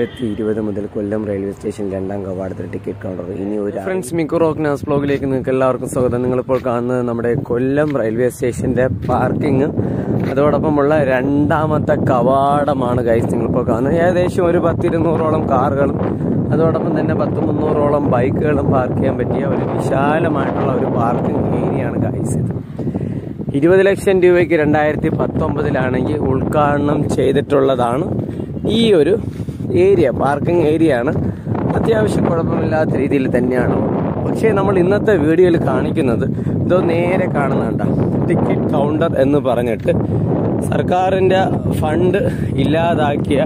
രണ്ടായിരത്തി ഇരുപത് മുതൽ കൊല്ലം റെയിൽവേ സ്റ്റേഷൻ രണ്ടാം കവാടത്തിൽ ടിക്കറ്റ് കൗണ്ടർ. ഇനി ഒരു ഫ്രണ്ട്സ് മിക്കു റോക്നാസ് ബ്ലോഗിലേക്ക് നിങ്ങൾക്ക് എല്ലാവർക്കും സ്വാഗതം. നിങ്ങളിപ്പോൾ കാണുന്നത് നമ്മുടെ കൊല്ലം റെയിൽവേ സ്റ്റേഷന്റെ പാർക്കിംഗ്. അതോടൊപ്പമുള്ള രണ്ടാമത്തെ കവാടമാണ് ഗൈസ് നിങ്ങളിപ്പോൾ കാണുന്നത്. ഏകദേശം ഒരു പത്തിരുന്നൂറോളം കാറുകളും അതോടൊപ്പം തന്നെ പത്ത് മുന്നൂറോളം ബൈക്കുകളും പാർക്ക് ചെയ്യാൻ പറ്റിയ ഒരു വിശാലമായിട്ടുള്ള ഒരു പാർക്കിംഗ് ഏരിയയാണ് ഗൈസ് ഇത്. ഇരുപത് ലക്ഷം രൂപയ്ക്ക് രണ്ടായിരത്തി പത്തൊമ്പതിലാണെങ്കിൽ ഉദ്ഘാടനം ചെയ്തിട്ടുള്ളതാണ് ഈ ഒരു ഏരിയ പാർക്കിംഗ് ഏരിയ ആണ്. അത്യാവശ്യം കുഴപ്പമില്ലാത്ത രീതിയിൽ തന്നെയാണ് പക്ഷേ നമ്മൾ ഇന്നത്തെ വീഡിയോയിൽ കാണിക്കുന്നത് ഇതോ നേരെ കാണുന്നുണ്ട ടിക്കറ്റ് കൗണ്ടർ എന്ന് പറഞ്ഞിട്ട് സർക്കാരിന്റെ ഫണ്ട് ഇല്ലാതാക്കിയ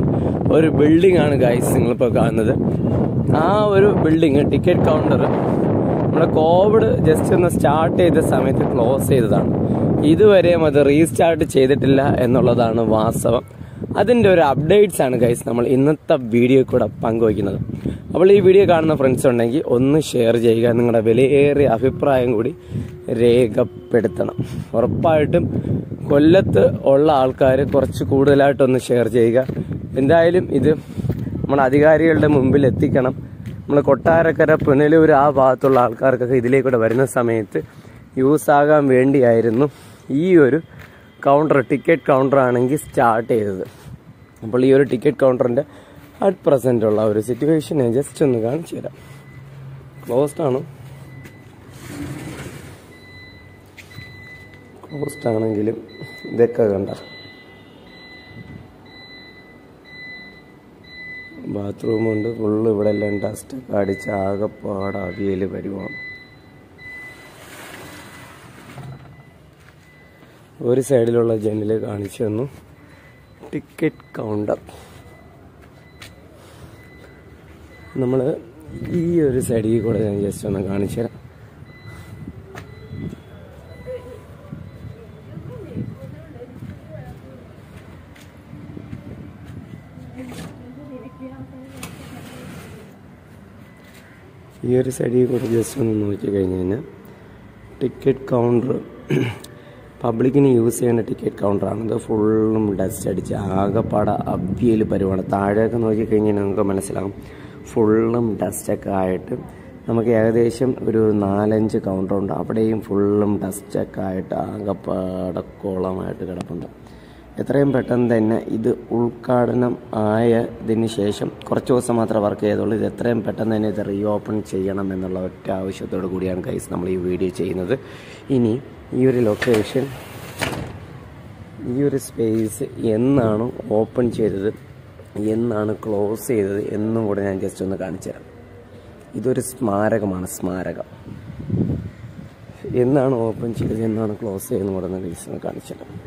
ഒരു ബിൽഡിംഗ് ആണ് ഗൈസ് നിങ്ങളിപ്പോൾ കാണുന്നത്. ആ ഒരു ബിൽഡിംഗ് ടിക്കറ്റ് കൗണ്ടർ നമ്മുടെ കോവിഡ് ജസ്റ്റ് ഒന്ന് സ്റ്റാർട്ട് ചെയ്ത സമയത്ത് ക്ലോസ് ചെയ്തതാണ്. ഇതുവരെയും അത് റീസ്റ്റാർട്ട് ചെയ്തിട്ടില്ല എന്നുള്ളതാണ് വാസ്തവം. അതിന്റെ ഒരു അപ്ഡേറ്റ്സ് ആണ് ഗൈസ് നമ്മൾ ഇന്നത്തെ വീഡിയോ കൂടെ പങ്കുവയ്ക്കുന്നത്. അപ്പോൾ ഈ വീഡിയോ കാണുന്ന ഫ്രണ്ട്സ് ഉണ്ടെങ്കിൽ ഒന്ന് ഷെയർ ചെയ്യുക നിങ്ങളുടെ വിലയേറിയ അഭിപ്രായം കൂടി രേഖപ്പെടുത്തണം. ഉറപ്പായിട്ടും കൊല്ലത്ത് ഉള്ള ആൾക്കാർ കുറച്ച് കൂടുതലായിട്ടൊന്ന് ഷെയർ ചെയ്യുക. എന്തായാലും ഇത് നമ്മുടെ അധികാരികളുടെ മുമ്പിൽ എത്തിക്കണം. നമ്മൾ കൊട്ടാരക്കര പുനലൂർ ആ ഭാഗത്തുള്ള ആൾക്കാർക്കൊക്കെ ഇതിലേക്കൂടെ വരുന്ന സമയത്ത് യൂസ് ആകാൻ വേണ്ടിയായിരുന്നു ഈ ഒരു കൗണ്ടർ ടിക്കറ്റ് കൗണ്ടർ ആണെങ്കിൽ സ്റ്റാർട്ട് ചെയ്തത്. അപ്പോൾ ഈ ഒരു ടിക്കറ്റ് കൗണ്ടറിന്റെ അറ്റ് പ്രസന്റ് ഉള്ള ഒരു സിറ്റുവേഷൻ ഞാൻ ജസ്റ്റ് ഒന്ന് കാണിച്ചു തരാം. ക്ലോസ്ഡ് ആണ്. ക്ലോസ്ഡ് ആണെങ്കിലും ഇതൊക്കെ കണ്ട. ബാത്റൂമുണ്ട് ഫുള്ള് ഇവിടെ എല്ലാം ഡസ്റ്റൊക്കെ അടിച്ച് ആകെപ്പാട് അവിയൽ വരുവാണ്. ഒരു സൈഡിലുള്ള ജനൽ കാണിച്ചു തന്നു. Ticket counter. നമ്മൾ ഈ ഒരു സൈഡിൽ കൂടെ ഞാൻ ജസ്റ്റ് ഒന്ന് കാണിച്ചു തരാം. ഈ ഒരു സൈഡിൽ കൂടെ ജസ്റ്റ് ഒന്ന് നോക്കി കഴിഞ്ഞ് കഴിഞ്ഞാൽ ടിക്കറ്റ് കൗണ്ടർ പബ്ലിക്കിന് യൂസ് ചെയ്യുന്ന ടിക്കറ്റ് കൗണ്ടറാണ് ഇത് ഫുള്ളും ഡസ്റ്റ് അടിച്ച് ആകെപ്പാട അവിയൽ പരുവാണ്. താഴെയൊക്കെ നോക്കിക്കഴിഞ്ഞാൽ നമുക്ക് മനസ്സിലാകും. ഫുള്ളും ഡസ്റ്റൊക്കെ ആയിട്ട് നമുക്ക് ഏകദേശം ഒരു നാലഞ്ച് കൗണ്ടറുണ്ട് അവിടെയും ഫുള്ളും ഡസ്റ്റൊക്കെ ആയിട്ട് ആകെപ്പാടെ കോളമായിട്ട് കിടപ്പുണ്ട്. എത്രയും പെട്ടെന്ന് തന്നെ ഇത് ഉദ്ഘാടനം ആയതിന് ശേഷം കുറച്ച് ദിവസം മാത്രമേ വർക്ക് ചെയ്തുള്ളൂ. ഇത് എത്രയും പെട്ടെന്ന് തന്നെ ഇത് റീ ഓപ്പൺ ചെയ്യണം എന്നുള്ള ഒറ്റ ആവശ്യത്തോടു കൂടിയാണ് കൈസ് നമ്മൾ ഈ വീഡിയോ ചെയ്യുന്നത്. ഇനി ഈ ഒരു ലൊക്കേഷൻ ഈ ഒരു സ്പേസ് എന്നാണ് ഓപ്പൺ ചെയ്തത് എന്നാണ് ക്ലോസ് ചെയ്തത് എന്നും കൂടെ ഞാൻ ജസ്റ്റ് ഒന്ന് കാണിച്ചു തരാം. ഇതൊരു സ്മാരകമാണ് സ്മാരകം. എന്നാണ് ഓപ്പൺ ചെയ്തത് എന്നാണ് ക്ലോസ് ചെയ്തതെന്ന് കൂടെ ഒന്ന് കാണിച്ചു തരാം.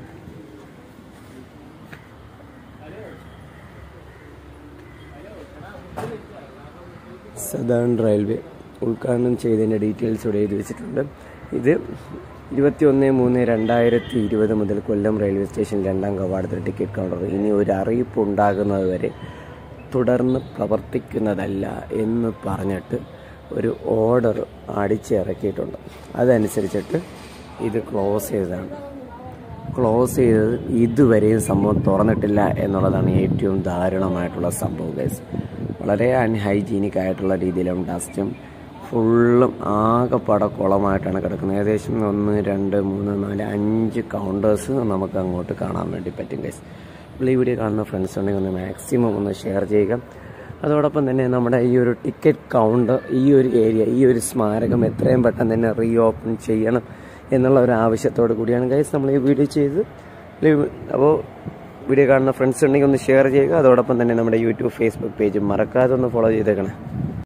സദേൺ റെയിൽവേ ഉദ്ഘാടനം ചെയ്തതിന്റെ ഡീറ്റെയിൽസ് ഇവിടെ എഴുതി വെച്ചിട്ടുണ്ട്. ഇത് ഇരുപത്തി ഒന്ന് മൂന്ന് രണ്ടായിരത്തി ഇരുപത് മുതൽ കൊല്ലം റെയിൽവേ സ്റ്റേഷൻ രണ്ടാം കവാടത്തിൽ ടിക്കറ്റ് കൗണ്ടർ. ഇനി ഒരു അറിയിപ്പ് ഉണ്ടാകുന്നതുവരെ തുടർന്ന് പ്രവർത്തിക്കുന്നതല്ല എന്ന് പറഞ്ഞിട്ട് ഒരു ഓർഡർ അടിച്ചിറക്കിയിട്ടുണ്ട് അതനുസരിച്ചിട്ട് ഇത് ക്ലോസ് ചെയ്തതാണ്. ക്ലോസ് ചെയ്തത് ഇതുവരെയും സംഭവം തുറന്നിട്ടില്ല എന്നുള്ളതാണ് ഏറ്റവും ദാരുണമായിട്ടുള്ള സംഭവം ഗൈസ് വളരെ അൺഹൈജീനിക് ആയിട്ടുള്ള രീതിയിലും ഡസ്റ്റും ഫുള്ളും ആകെപ്പാട കുളമായിട്ടാണ് കിടക്കുന്നത്. ഏകദേശം ഒന്ന് രണ്ട് മൂന്ന് നാല് അഞ്ച് കൗണ്ടേഴ്സ് നമുക്ക് അങ്ങോട്ട് കാണാൻ വേണ്ടി പറ്റും ഗൈസ് അപ്പോൾ ഈ വീഡിയോ കാണുന്ന ഫ്രണ്ട്സ് ഉണ്ടെങ്കിൽ ഒന്ന് മാക്സിമം ഒന്ന് ഷെയർ ചെയ്യുക. അതോടൊപ്പം തന്നെ നമ്മുടെ ഈ ഒരു ടിക്കറ്റ് കൗണ്ട് ഈ ഒരു ഏരിയ ഈ ഒരു സ്മാരകം എത്രയും പെട്ടെന്ന് തന്നെ റീ ഓപ്പൺ ചെയ്യണം എന്നുള്ള ഒരു ആവശ്യത്തോടു കൂടിയാണ് ഗൈസ് നമ്മൾ ഈ വീഡിയോ ചെയ്ത് അപ്പോൾ വീഡിയോ കാണുന്ന ഫ്രണ്ട്സ് ഉണ്ടെങ്കിൽ ഒന്ന് ഷെയർ ചെയ്യുക. അതോടൊപ്പം തന്നെ നമ്മുടെ യൂട്യൂബ് ഫേസ്ബുക്ക് പേജ് മറക്കാതെ ഒന്ന് ഫോളോ ചെയ്തേക്കണേ.